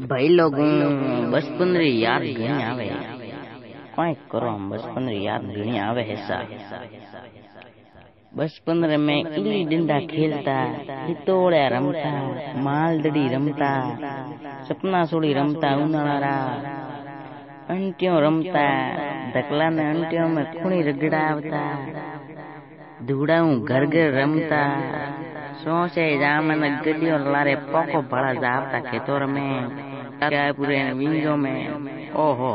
भाई लोगों बचपन री याद घणी आवे। काय करो बचपन री याद घणी आवे ऐसा बचपन रे में इली डिंडा खेलता हितोड़िया रमता मालदड़ी रमता सपना सोड़ी रमता उनाळा अंटियों रमता धकला ने अंटियों में खूणी रगड़ावता धूड़ाऊं घर घर रमता। सोचे जामन गलियों लारे पोको भड़ा जावता खेतोर में। पूरे विंगो में ओहो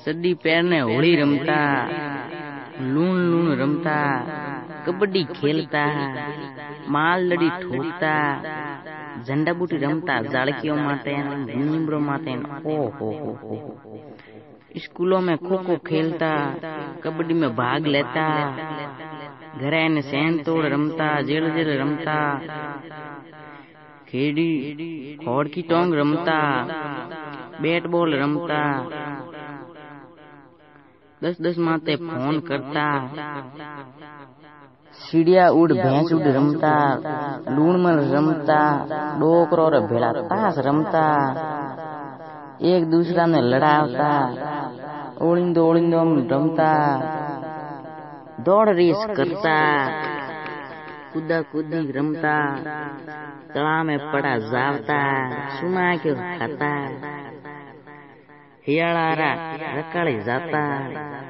सदी पैर ने होली रमता, लून लून रमता, कबड्डी खेलता, माल लड़ी ठोकता, झंडा बूटी रमता, जाड़कियों माते नीमड़ो माते ओ हो हो हो स्कूलों में खो खो खेलता, कबड्डी में भाग लेता घरे ने सैन तोड़ रमता, जेल जेल रमता। खेड़ी खोड़ की टोंग रमता, बैट बॉल रमता। दस दस माते फ़ोन करता। सीढ़िया उड़ भैंस उड़ रमता, लूण मल रमता, डोकरो रे भेड़ा तास रमता। रेस करता कूदा कूदी रमता तला में पड़ा जावता सुना के खाता हियाळारा रकाड़े जाता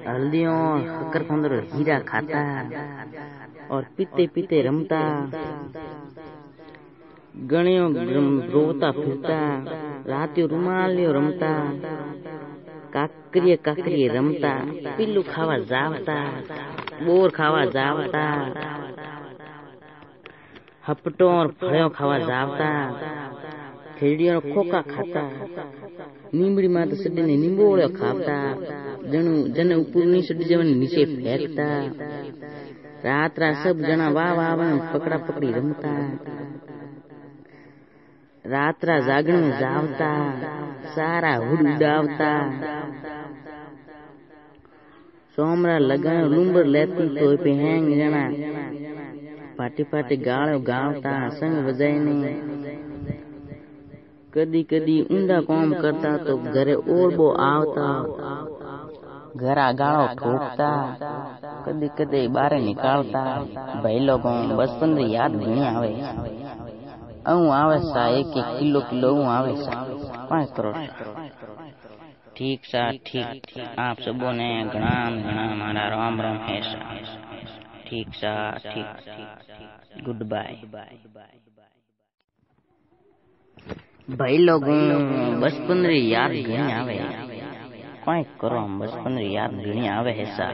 हल्दियों शक्कर पंद्र हीरा खाता और पीते पीते रमता। गणियों रोता फिरता रातियों रुमालियों रमता काकरिए काकरिए रमता पिल्लू खावा जावता। बोर खावा जावता हपटों और फड़ों खावा जावता खेड़ियों खोका खाता नीमड़ी माता सड्डी ने निंबोड़ो खावता जणु जने ऊपर नहीं सड्डी जवन नीचे फेंकता रात रात सब जना वाह वाह वाह पकड़ा पकड़ी रमता रात रात सोमरा लगायो लुंबर लेती तो पे जना। पाटी पाटी गाळो गावता, संग वजाईने कदी कदी ऊंडा काम करता तो घरे ओळबो आवता। घरा गाळो ठोकता कदी कदी बारे निकालता। भाई लोगों बचपन री याद घणी आवे। अऊ आवे सा, एक एक किलो किलो आवे सा, पाँच करोड़ ठीक सा, ठीक आप सबों ने घना घना हमारा राम राम, है सा। ठीक सा, ठीक गुड बाय भाई लोगों, बचपन री याद घणी आवे। काय करो, बचपन री याद घणी आवे है सा।